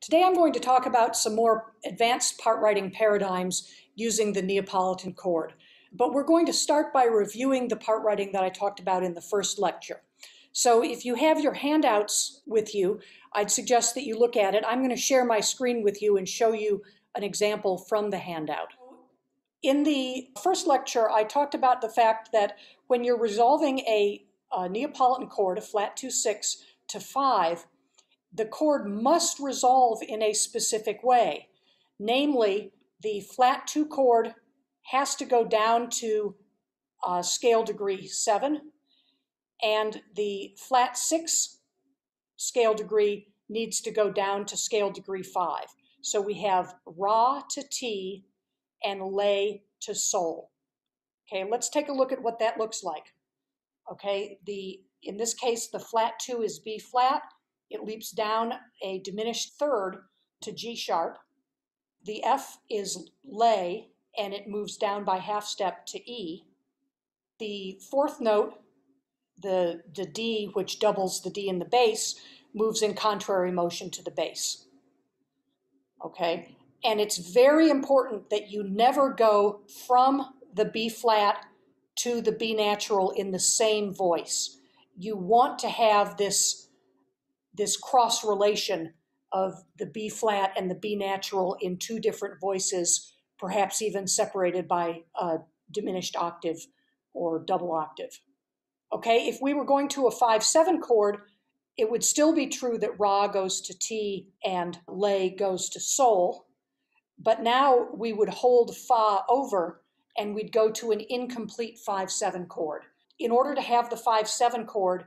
Today I'm going to talk about some more advanced part writing paradigms using the Neapolitan chord. But we're going to start by reviewing the part writing that I talked about in the first lecture. So if you have your handouts with you, I'd suggest that you look at it. I'm going to share my screen with you and show you an example from the handout. In the first lecture, I talked about the fact that when you're resolving a, a Neapolitan chord, a flat 2-6 to 5, the chord must resolve in a specific way. Namely, the flat 2 chord has to go down to uh, scale degree 7, and the flat 6 scale degree needs to go down to scale degree 5. So we have Ra to Ti and Lay to Sol. Okay, let's take a look at what that looks like. Okay, the in this case, the flat 2 is B flat, it leaps down a diminished third to G sharp. The F is lay, and it moves down by half step to E. The fourth note, the, the D, which doubles the D in the bass, moves in contrary motion to the bass. Okay, and it's very important that you never go from the B flat to the B natural in the same voice. You want to have this this cross relation of the B flat and the B natural in two different voices, perhaps even separated by a diminished octave or double octave. Okay, if we were going to a 5 7 chord, it would still be true that Ra goes to Ti and Lay goes to Sol, but now we would hold Fa over and we'd go to an incomplete 5 7 chord. In order to have the 5 7 chord,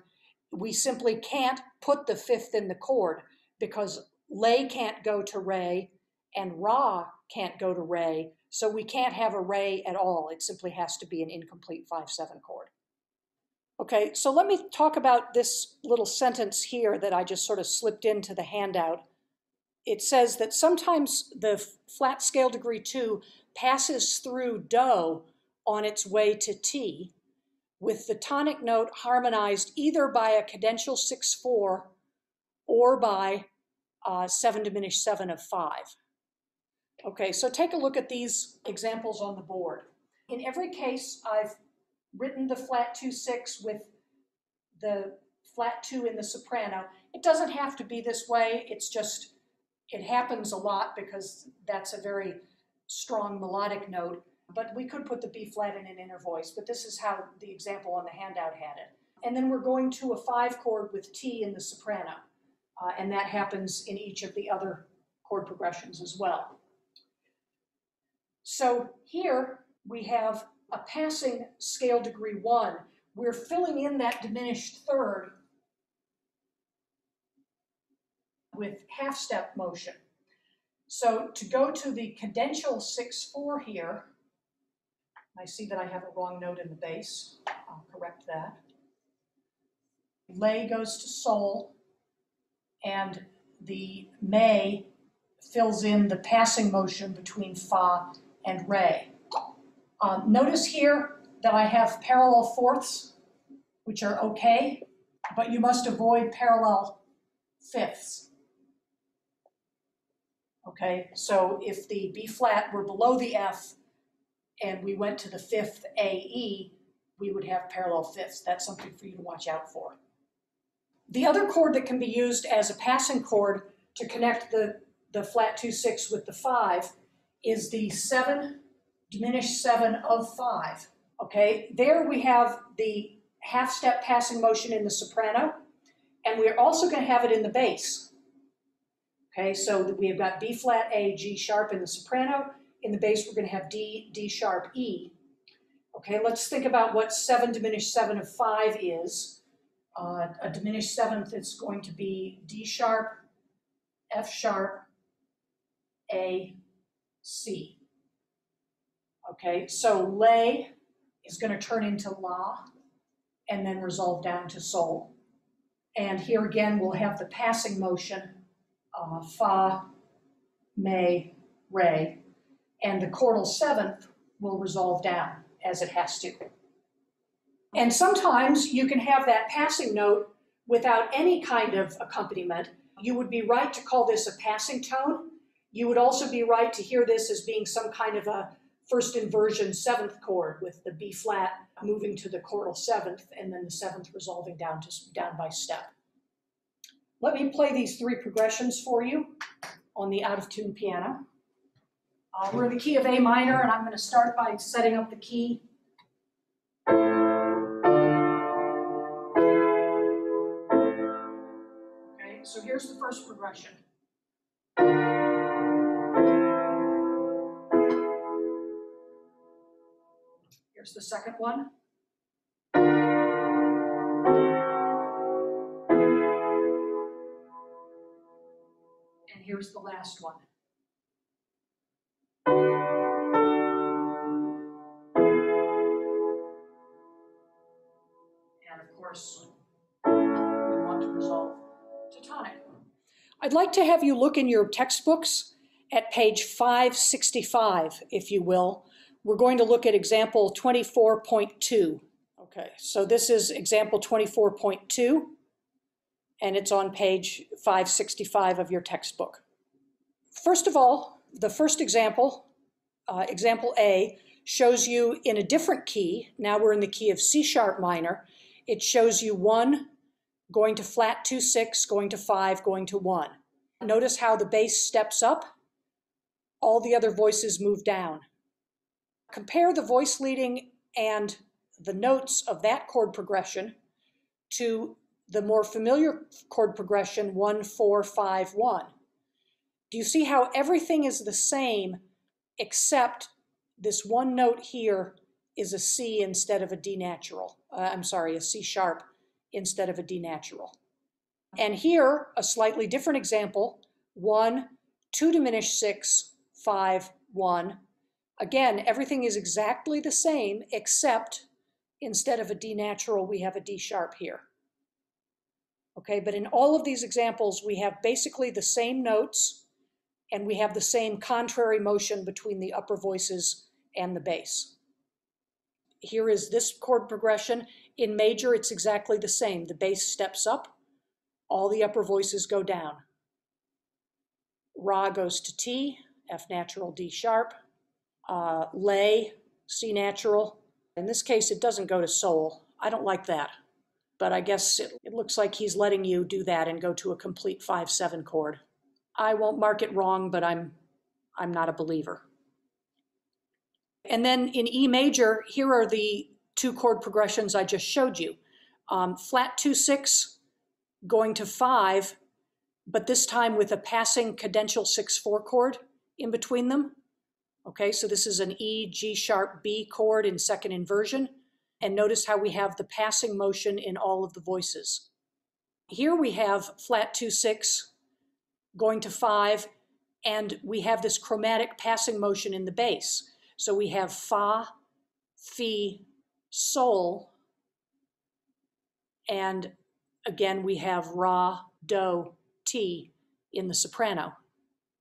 we simply can't put the fifth in the chord because lay can't go to re and ra can't go to re, so we can't have a re at all. It simply has to be an incomplete 5-7 chord. Okay, so let me talk about this little sentence here that I just sort of slipped into the handout. It says that sometimes the flat scale degree 2 passes through do on its way to Ti, with the tonic note harmonized either by a cadential 6-4 or by uh, 7 diminished 7 of 5. Okay, so take a look at these examples on the board. In every case, I've written the flat 2-6 with the flat 2 in the soprano. It doesn't have to be this way, it's just, it happens a lot because that's a very strong melodic note but we could put the B flat in an inner voice, but this is how the example on the handout had it. And then we're going to a five chord with Ti in the soprano, uh, and that happens in each of the other chord progressions as well. So here we have a passing scale degree one. We're filling in that diminished third with half step motion. So to go to the cadential 6-4 here, I see that I have a wrong note in the bass. I'll correct that. Lay goes to sol, and the may fills in the passing motion between fa and re. Um, notice here that I have parallel fourths, which are okay, but you must avoid parallel fifths. Okay, so if the B flat were below the F, and we went to the fifth AE, we would have parallel fifths. That's something for you to watch out for. The other chord that can be used as a passing chord to connect the, the flat 2-6 with the 5 is the 7 diminished 7 of 5. Okay, there we have the half step passing motion in the soprano, and we're also going to have it in the bass. Okay, so we have got B flat A, G sharp in the soprano, in the bass, we're going to have D, D sharp, E. Okay, let's think about what 7 diminished 7 of 5 is. Uh, a diminished seventh is going to be D sharp, F sharp, A, C. Okay, so lay is going to turn into la and then resolve down to sol. And here again, we'll have the passing motion, uh, fa, may, re, and the chordal seventh will resolve down as it has to. And sometimes you can have that passing note without any kind of accompaniment. you would be right to call this a passing tone. You would also be right to hear this as being some kind of a first inversion seventh chord with the B flat moving to the chordal seventh and then the seventh resolving down to down by step. Let me play these three progressions for you on the out of tune piano. Uh, we're in the key of A minor and I'm going to start by setting up the key. Okay, so here's the first progression. Here's the second one. And here's the last one. Course, we want to resolve. I'd like to have you look in your textbooks at page 565, if you will. We're going to look at example 24.2. Okay, so this is example 24.2, and it's on page 565 of your textbook. First of all, the first example, uh, example A, shows you in a different key. Now we're in the key of C sharp minor. It shows you one going to flat 2 6, going to 5, going to 1. Notice how the bass steps up, all the other voices move down. Compare the voice leading and the notes of that chord progression to the more familiar chord progression 1 4 5 1. Do you see how everything is the same except this one note here is a C instead of a D natural? Uh, I'm sorry, a C sharp instead of a D natural. And here, a slightly different example, 1, 2 diminished 6, 5, 1. Again, everything is exactly the same except instead of a D natural, we have a D sharp here. Okay, but in all of these examples, we have basically the same notes and we have the same contrary motion between the upper voices and the bass. Here is this chord progression. In major, it's exactly the same. The bass steps up, all the upper voices go down. Ra goes to Ti, F natural, D sharp, uh, lay, C natural. In this case, it doesn't go to sol. I don't like that. But I guess it, it looks like he's letting you do that and go to a complete 5-7 chord. I won't mark it wrong, but I'm, I'm not a believer. And then in E major, here are the two chord progressions I just showed you. Um, flat 2-6 going to 5, but this time with a passing cadential 6-4 chord in between them. Okay, so this is an E, G sharp, B chord in second inversion. And notice how we have the passing motion in all of the voices. Here we have flat 2-6 going to 5, and we have this chromatic passing motion in the bass. So we have Fa, Fi, Sol, and again we have Ra, Do, Ti in the soprano.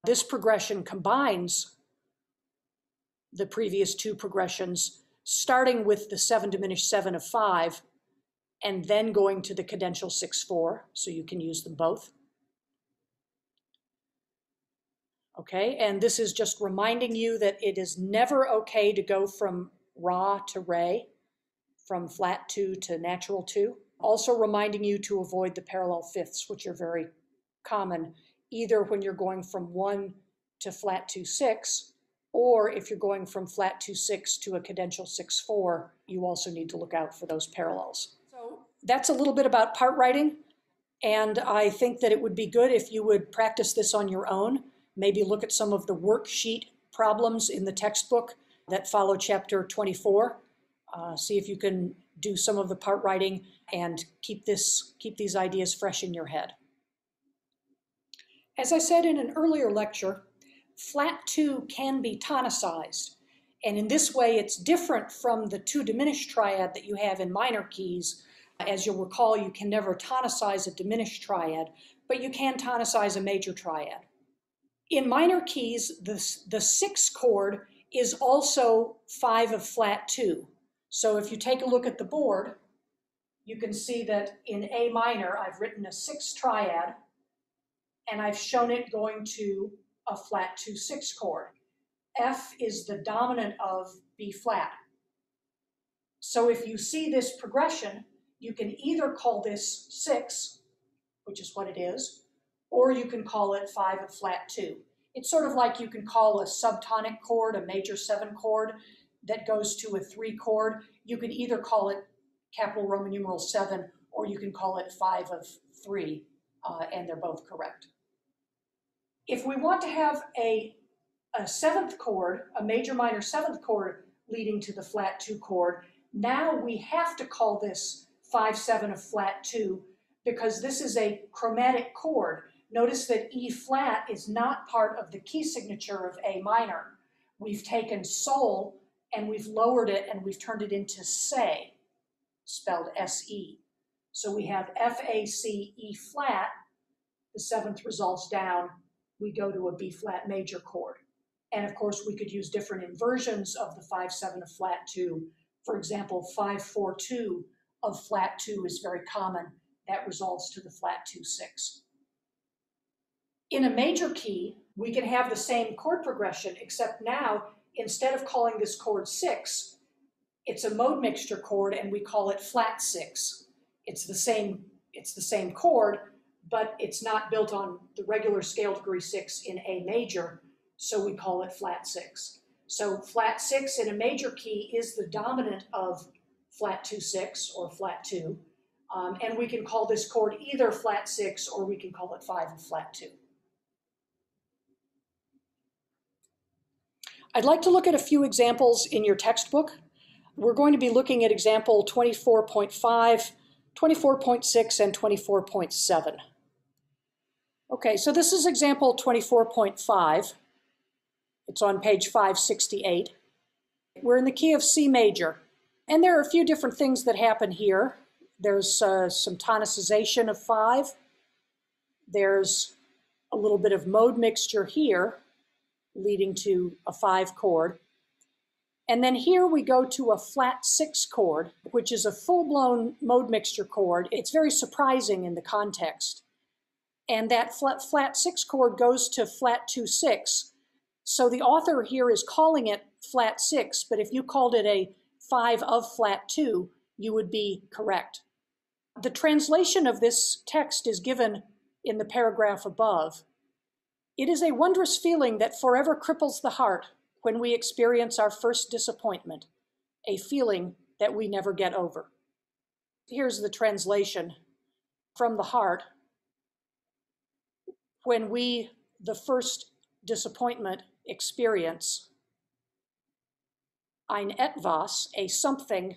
This progression combines the previous two progressions, starting with the 7 diminished 7 of 5, and then going to the cadential 6-4, so you can use them both. Okay, and this is just reminding you that it is never okay to go from Ra to Re, from flat 2 to natural 2. Also reminding you to avoid the parallel fifths, which are very common, either when you're going from 1 to flat 2 6, or if you're going from flat 2 6 to a cadential 6 4, you also need to look out for those parallels. So that's a little bit about part writing, and I think that it would be good if you would practice this on your own maybe look at some of the worksheet problems in the textbook that follow chapter 24. Uh, see if you can do some of the part writing and keep this keep these ideas fresh in your head. As I said in an earlier lecture, flat 2 can be tonicized. And in this way, it's different from the two diminished triad that you have in minor keys. As you'll recall, you can never tonicize a diminished triad, but you can tonicize a major triad. In minor keys, the, the sixth chord is also five of flat two. So if you take a look at the board, you can see that in A minor, I've written a sixth triad, and I've shown it going to a flat 2-6 chord. F is the dominant of B flat. So if you see this progression, you can either call this 6, which is what it is, or you can call it 5 of flat 2. It's sort of like you can call a subtonic chord a major 7 chord that goes to a 3 chord. You can either call it capital Roman numeral 7 or you can call it 5 of 3, uh, and they're both correct. If we want to have a, a seventh chord, a major minor seventh chord leading to the flat 2 chord, now we have to call this 5 7 of flat 2 because this is a chromatic chord. Notice that E flat is not part of the key signature of A minor. We've taken sol and we've lowered it and we've turned it into say, spelled S-E. So we have F-A-C, E flat, the seventh resolves down, we go to a B flat major chord. And of course, we could use different inversions of the 5-7 of flat 2. For example, 5-4-2 of flat 2 is very common. That resolves to the flat 2-6. In a major key, we can have the same chord progression, except now, instead of calling this chord 6, it's a mode mixture chord and we call it flat 6. It's the same, it's the same chord, but it's not built on the regular scale degree six in A major, so we call it flat six. So flat six in a major key is the dominant of flat two six or flat two, um, and we can call this chord either flat six or we can call it five of flat two. I'd like to look at a few examples in your textbook. We're going to be looking at example 24.5, 24.6, and 24.7. Okay, so this is example 24.5. It's on page 568. We're in the key of C major, and there are a few different things that happen here. There's uh, some tonicization of 5. There's a little bit of mode mixture here, leading to a 5 chord. And then here we go to a flat 6 chord, which is a full-blown mode mixture chord. It's very surprising in the context and that flat, flat six chord goes to flat two six. So the author here is calling it flat six, but if you called it a five of flat two, you would be correct. The translation of this text is given in the paragraph above. It is a wondrous feeling that forever cripples the heart when we experience our first disappointment, a feeling that we never get over. Here's the translation from the heart when we, the first disappointment experience, ein etwas, a something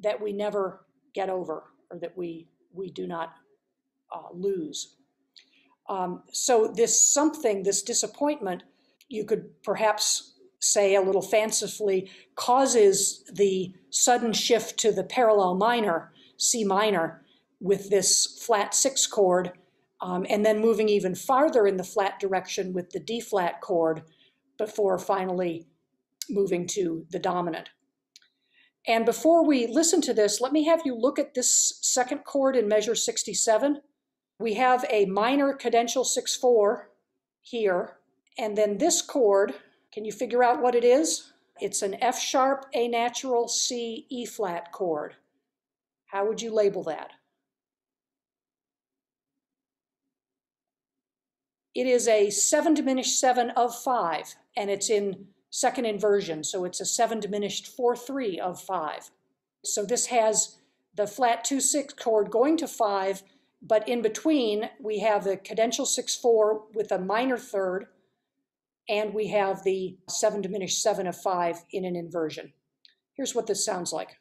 that we never get over or that we, we do not uh, lose. Um, so this something, this disappointment, you could perhaps say a little fancifully, causes the sudden shift to the parallel minor, C minor, with this flat six chord um, and then moving even farther in the flat direction with the D flat chord before finally moving to the dominant. And before we listen to this, let me have you look at this second chord in measure 67. We have a minor cadential 6-4 here, and then this chord, can you figure out what it is? It's an F sharp, A natural, C, E flat chord. How would you label that? It is a 7 diminished 7 of 5, and it's in second inversion, so it's a 7 diminished 4 3 of 5. So this has the flat 2 6 chord going to 5, but in between we have the cadential 6 4 with a minor third, and we have the 7 diminished 7 of 5 in an inversion. Here's what this sounds like.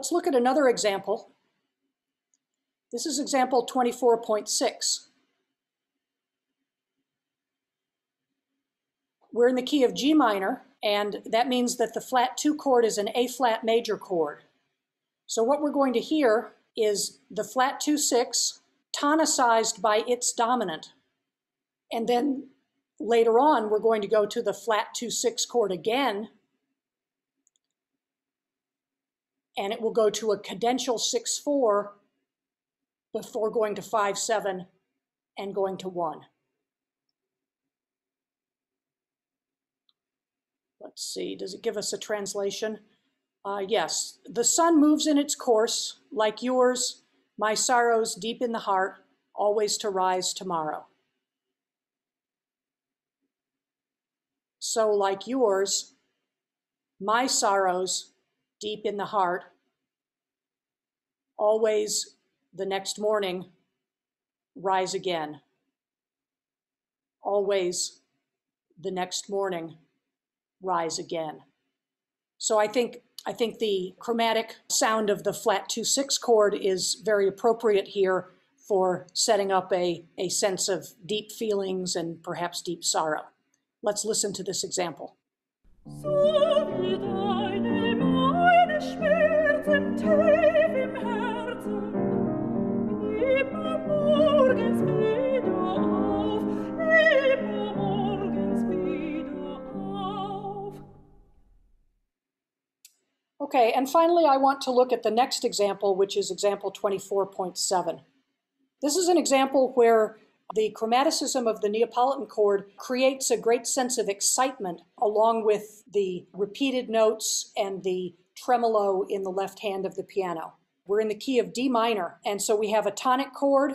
Let's look at another example. This is example 24.6. We're in the key of G minor, And that means that the flat two chord is an A flat major chord. So what we're going to hear is the flat two six tonicized by its dominant. And then later on, we're going to go to the flat two six chord again. And it will go to a cadential six four before going to five seven and going to one. Let's see, does it give us a translation? Uh, yes, the sun moves in its course, like yours, my sorrows deep in the heart, always to rise tomorrow. So, like yours, my sorrows deep in the heart, always the next morning rise again. Always the next morning rise again. So I think I think the chromatic sound of the flat 2-6 chord is very appropriate here for setting up a, a sense of deep feelings and perhaps deep sorrow. Let's listen to this example. Okay, and finally I want to look at the next example, which is example 24.7. This is an example where the chromaticism of the Neapolitan chord creates a great sense of excitement along with the repeated notes and the tremolo in the left hand of the piano. We're in the key of D minor, and so we have a tonic chord.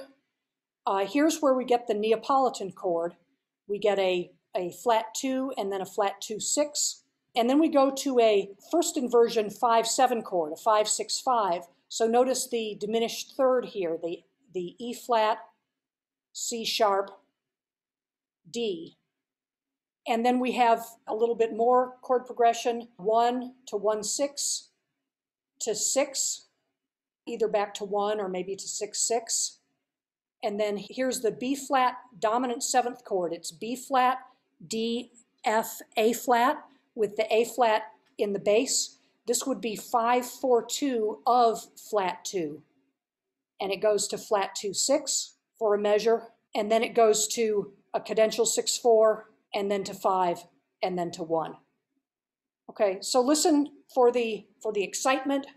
Uh, here's where we get the Neapolitan chord. We get a, a flat 2 and then a flat 2 6. And then we go to a first inversion 5-7 chord, a 5-6-5. So notice the diminished third here, the, the E flat, C sharp, D. And then we have a little bit more chord progression, 1 to 1-6 to 6, either back to 1 or maybe to 6-6. And then here's the B flat dominant seventh chord. It's B flat, D, F, A flat with the A flat in the bass, this would be 542 of flat 2. And it goes to flat 2, 6 for a measure, and then it goes to a cadential 6, 4, and then to 5, and then to 1. Okay, so listen for the, for the excitement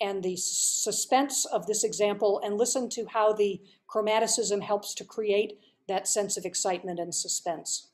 and the suspense of this example, and listen to how the chromaticism helps to create that sense of excitement and suspense.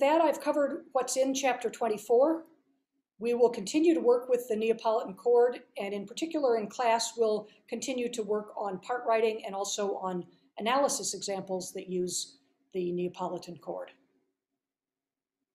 That, I've covered what's in chapter 24. We will continue to work with the Neapolitan chord, and in particular in class, we'll continue to work on part writing and also on analysis examples that use the Neapolitan chord.